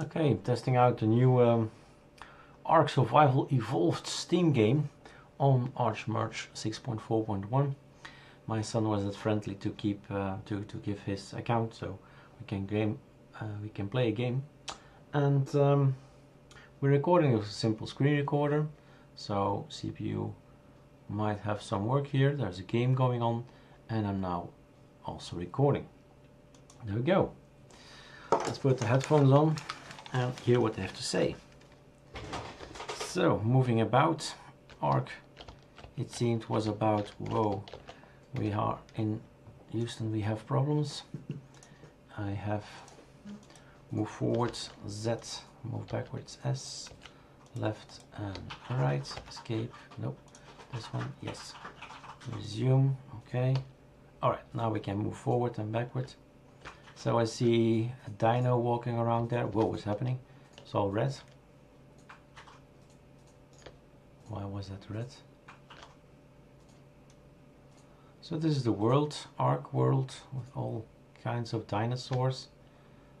Okay, testing out the new um, Ark Survival Evolved Steam game on ArchMerge 6.4.1. My son was not friendly to keep uh, to to give his account, so we can game uh, we can play a game, and um, we're recording with a simple screen recorder, so CPU might have some work here. There's a game going on, and I'm now also recording. There we go. Let's put the headphones on and hear what they have to say. So, moving about, ARC, it seemed was about, whoa, we are in Houston, we have problems. I have move forward Z, move backwards S, left and right, escape, nope, this one, yes, resume, okay. Alright, now we can move forward and backward. So I see a dino walking around there. Whoa, what's happening? It's all red. Why was that red? So this is the world, Ark world, with all kinds of dinosaurs.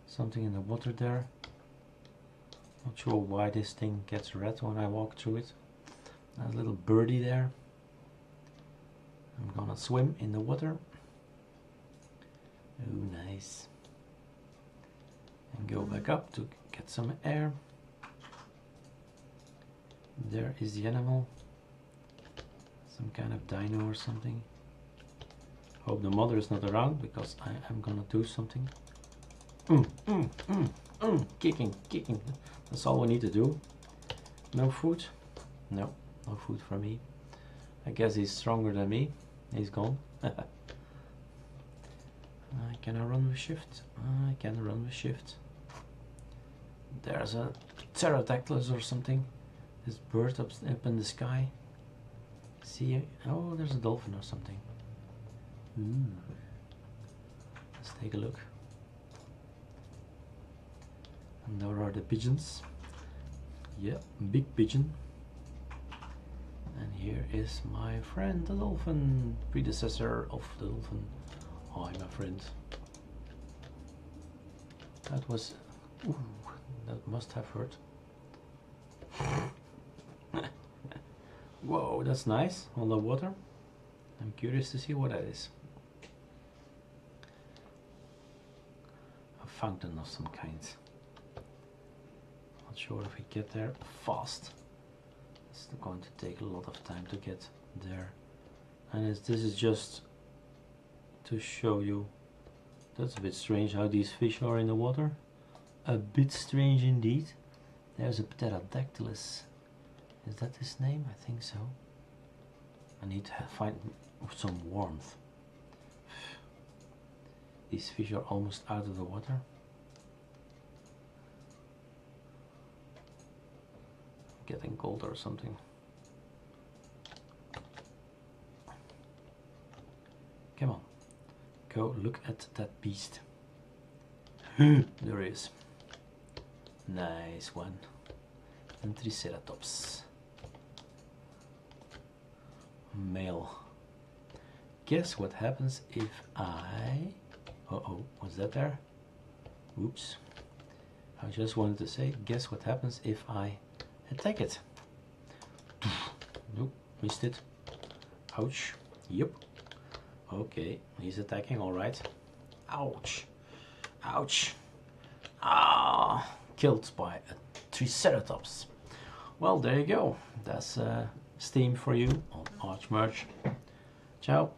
Something in the water there. Not sure why this thing gets red when I walk through it. A little birdie there. I'm gonna swim in the water. Nice and go back up to get some air. There is the animal, some kind of dino or something. Hope the mother is not around because I am gonna do something. Mm, mm, mm, mm, kicking, kicking. That's all we need to do. No food? No, no food for me. I guess he's stronger than me. He's gone. I can I run with shift? I can run with shift. There's a pterodactylus or something. This bird up, up in the sky. See, oh, there's a dolphin or something. Ooh. Let's take a look. And there are the pigeons. Yeah, big pigeon. And here is my friend the dolphin, predecessor of the dolphin. Hi, my friend. That was. Ooh. That must have hurt. Whoa, that's nice. On the water. I'm curious to see what that is. A fountain of some kind. Not sure if we get there fast. It's going to take a lot of time to get there. And this is just to show you. That's a bit strange how these fish are in the water a bit strange indeed. There's a pterodactylus. Is that his name? I think so. I need to find some warmth. These fish are almost out of the water. Getting cold or something. Come on, go look at that beast. there is. Nice one. And Triceratops. Male. Guess what happens if I... Uh-oh, was that there? Oops. I just wanted to say, guess what happens if I attack it? Nope, missed it. Ouch. Yep. Okay, he's attacking, alright. Ouch. Ouch. Ah killed by a Triceratops. Well, there you go. That's uh, Steam for you on ArchMerge. Ciao.